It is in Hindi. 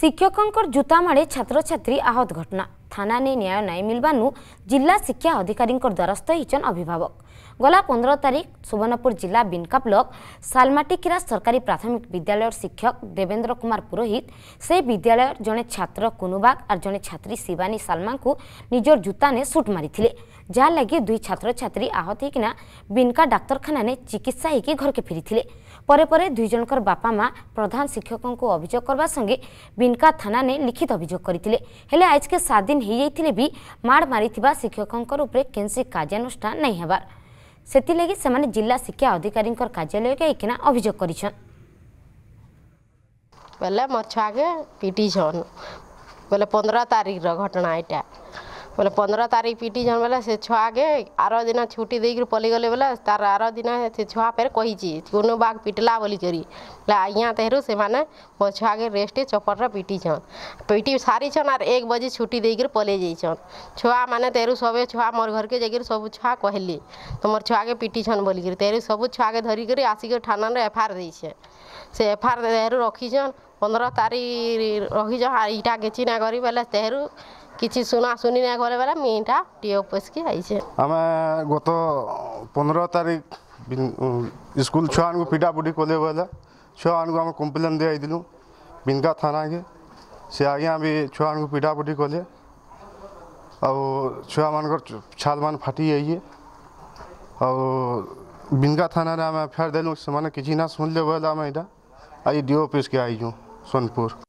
শিক্ষকঙ্কর জুতা মাড়ে ছাত্রছাত্রী আহত ঘটনা थाना ने न्याय नहीं मिलवानु जिला शिक्षा अधिकारी द्वारस्थ होचन अभिभावक गला पंद्रह तारीख सुवर्णपुर जिला बिनका ब्लक सालमाटिकिरा सरकारी प्राथमिक विद्यालय शिक्षक देवेंद्र कुमार पुरोहित से विद्यालय जड़े छात्र कुनुबाग और जड़े छात्री शिवानी सालमा को निजर जूता ने सुट मारी जहाँ लगे दुई छात्र छात्री आहत होना बिनका डाक्तखाना ने चिकित्सा होकर घर के फेरी परे परे दुईजकर बापा माँ प्रधान शिक्षक को अभोग करने संगे बिनका थाना ने लिखित अभियोग करते आज के सात ସସ୍ପେଣ୍ଡ ହୋଇଯାଇଥିଲେ ବି ମାଡ଼ ମାରିଥିବା ଶିକ୍ଷକଙ୍କର ଉପରେ କୌଣସି କାର୍ଯ୍ୟାନୁଷ୍ଠାନ ନାହିଁ ହେବାର ସେଥିଲାଗି ସେମାନେ ଜିଲ୍ଲା ଶିକ୍ଷା ଅଧିକାରୀଙ୍କର କାର୍ଯ୍ୟାଳୟକୁ ଯାଇକିନା ଅଭିଯୋଗ କରିଛନ୍ ବୋଲେ ମୋ ଛୁଆକେ ପିଟିଛନ୍ ବୋଲେ ପନ୍ଦର ତାରିଖର ଘଟଣା ଏଇଟା ବୋଲେ ପନ୍ଦର ତାରିଖ ପିଟିଛନ୍ ବୋଲେ ସେ ଛୁଆକେ ଆର ଦିନ ଛୁଟି ଦେଇକିରି ପଲିଗଲେ ବୋଲେ ତାର ଆର ଦିନ ସେ ଛୁଆ ଫେର୍ କହିଛି କୁନୁ ବାଘ ପିଟିଲା ବୋଲିକରି ବୋଲେ ଆଜ୍ଞା ତେହେରୁ ସେମାନେ ମୋ ଛୁଆକେ ରେଷ୍ଟେ ଚପଲରେ ପିଟିଛନ୍ ପିଟି ସାରିଛନ୍ ଆର୍ ଏକ ବଜେ ଛୁଟି ଦେଇକିରି ପଲେଇ ଯାଇଛନ୍ ଛୁଆମାନେ ତେହରୁ ସବେ ଛୁଆ ମୋର ଘରକେ ଯାଇକିରି ସବୁ ଛୁଆ କହିଲେ ତମର ଛୁଆକେ ପିଟିଛନ୍ ବୋଲିକରି ତେହରୁ ସବୁ ଛୁଆକେ ଧରିକିରି ଆସିକରି ଥାନାରେ ଆର୍ ଦେଇଛେ ସେ ଏଫ୍ ଆର୍ ତେହରୁ ରଖିଛନ୍ पंद्रह तारीख रखी इटा कि ना कर तेहरु किसी सुना सुनी ना घरे बोले मीटा टीओ पसकी आई छे हमें गत पंद्रह तारीख स्कूल छुआ को पिटा पुटी कले बोले छुआ को हम कम्प्लेन दे आई दिलूँ बिंदा थाना के से आज्ञा भी छुआ को पिटा पुटी कले आउ छुआ मान छाल मान फाटी आई आउ बिंदा थाना रे हमें फेर देलूँ से मैंने किसी ना सुनले बोले हमें यहाँ आई डी ओ के आई जूँ सोनपुर